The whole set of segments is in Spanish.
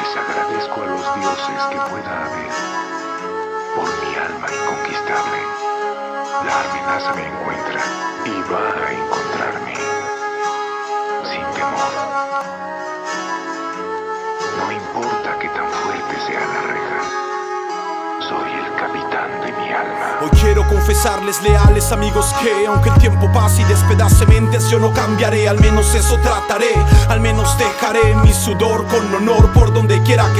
Les agradezco a los dioses que pueda haber por mi alma inconquistable. La amenaza me encuentra y va a encontrarme sin temor. No importa que tan fuerte sea la reja, soy el capitán de mi alma. Hoy quiero confesarles leales amigos que aunque el tiempo pase y despedace mentes yo no cambiaré, al menos eso trataré, al menos dejaré mi sudor con honor por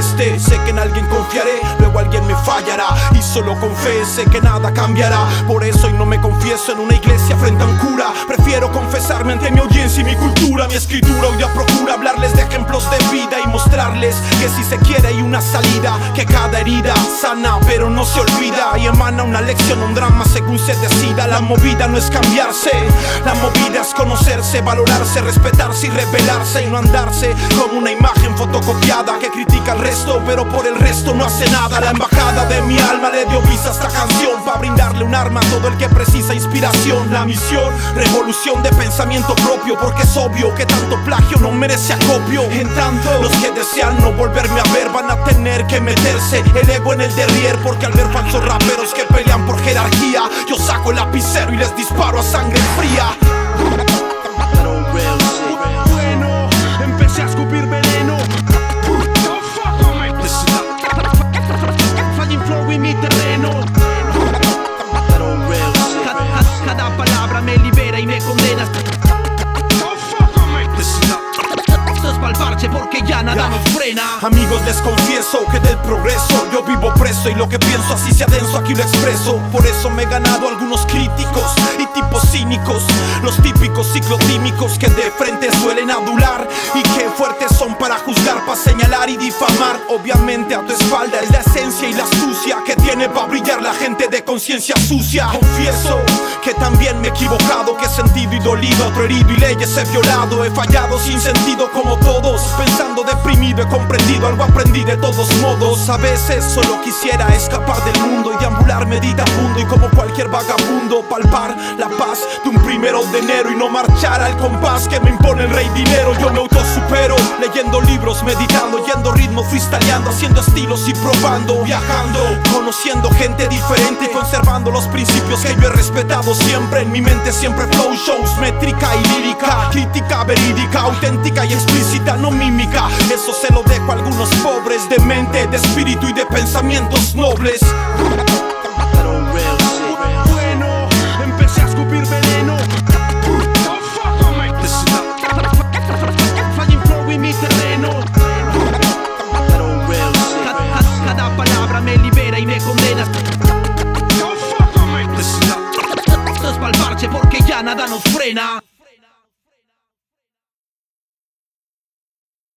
sé que en alguien confiaré, luego alguien me fallará y solo confese que nada cambiará, por eso hoy no me confieso en una iglesia frente a un cura, prefiero confesarme ante mi audiencia y mi cultura, mi escritura hoy ya procura hablarles de ejemplos de vida y mostrarles que si se quiere hay una salida, que cada herida sana pero no se olvida y emana una lección, un drama según se decida. La movida no es cambiarse, la movida valorarse, respetarse y revelarse y no andarse como una imagen fotocopiada que critica al resto, pero por el resto no hace nada. La embajada de mi alma le dio visa a esta canción para brindarle un arma a todo el que precisa inspiración. La misión, revolución de pensamiento propio, porque es obvio que tanto plagio no merece acopio. En tanto, los que desean no volverme a ver van a tener que meterse el ego en el derrier, porque al ver falsos raperos que pelean por jerarquía, yo saco el lapicero y les disparo a sangre fría. Porque ya nada nos frena. Amigos, les confieso que del progreso yo vivo preso y lo que pienso así sea denso aquí lo expreso. Por eso me he ganado algunos críticos y tipos cínicos, los típicos ciclotímicos que de frente suelen adular y que fuertes son para juzgar, para señalar y difamar. Obviamente a tu espalda es la esencia y la astucia que tiene para brillar la gente de conciencia sucia. Confieso que también me he equivocado, que he sentido y dolido, otro herido y leyes he violado. He fallado sin sentido como todos, pensando deprimido he comprendido algo aprendí de todos modos. A veces solo quisiera escapar del mundo y deambular meditabundo y como cualquier vagabundo palpar la paz de un primero de enero y no marchar al compás que me impone el rey dinero. Yo me autosupero leyendo libros, meditando, yendo ritmo, freestyleando, haciendo estilos y probando, viajando, conociendo gente diferente y conservando los principios que yo he respetado siempre. En mi mente siempre flow shows, métrica y lírica, crítica verídica, auténtica y explícita, no mímica. Eso se lo dejo a algunos pobres de mente, de espíritu y de pensamientos nobles. Porque ya nada nos frena.